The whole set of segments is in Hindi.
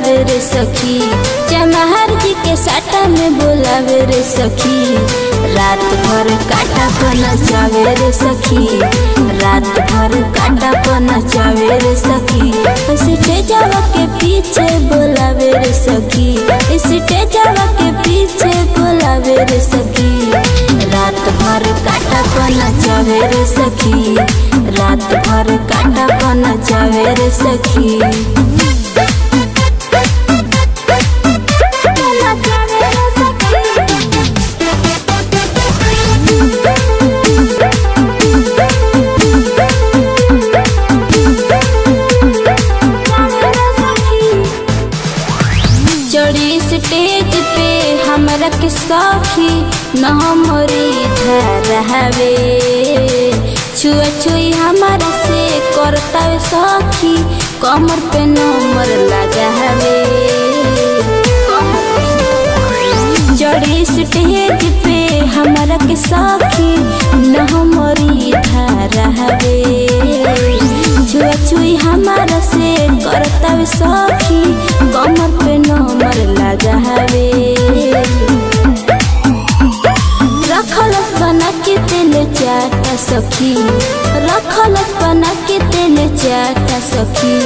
बोलावे रे सखी। चमहर जी के साटा में बोलावे रे सखी। रात भर काटा पर नचावे रे सखी। रात भर काटा पर नचावे रे सखी। इस जावा के पीछे बोलावे रे सखी। इस जावा के पीछे बोलावे रे सखी। रात भर काटा पर नचावे रे सखी। रात भर काटा पर नचावे रे सखी। सखी न हमरी धरहवे छुआ छुई हमारा से करता सखी, कमर पे नंबर लगावे चढ़ी स्टेज पे हमरा के सखी, न हमरी धरहवे चाटा सखी। रखल बना के तेल चाटा सखी।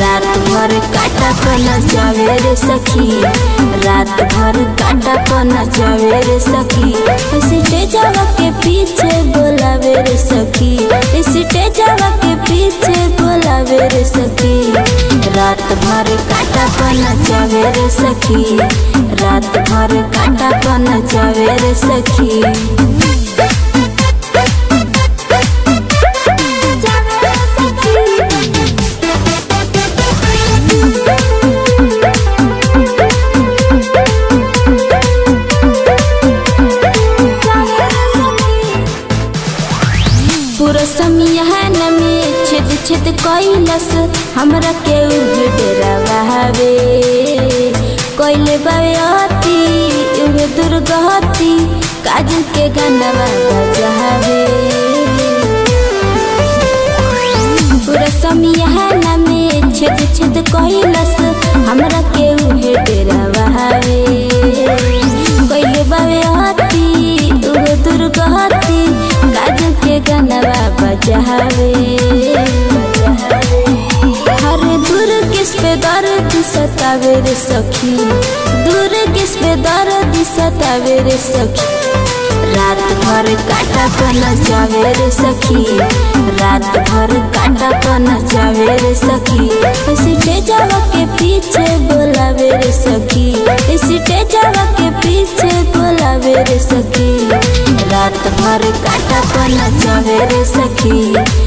रात भर काटा पर नचावे रे सखी। रात भर काटा पर नचावे रे सखी। इस जावा के पीछे बोलावे रे सखी। इस जावा के पीछे बोलावे सखी। रात भर काटा पर नचावे रे सखी। रात भर काटा पर नचावे रे सखी। समियान में छेद छेद कैलस हमरा के उहे डरावे कैले बावे अति उहे दुर्गति के में छेद छेद कैलस हमरा के उहे डरावे कैले बावे अति उहे दुर्गति के गानवा बजावे हर दूर किस पे दर्द सतावे सखी। दूर किस पे दर्द सतावे सखी। रात भर काटा नचावे रे सखी। रात भर काटा नचावे रे सखी। इसी जावा के पीछे बोलावे रे सखी। इसी जावा के पीछे बोलावे रे सखी। रात भर रे सखी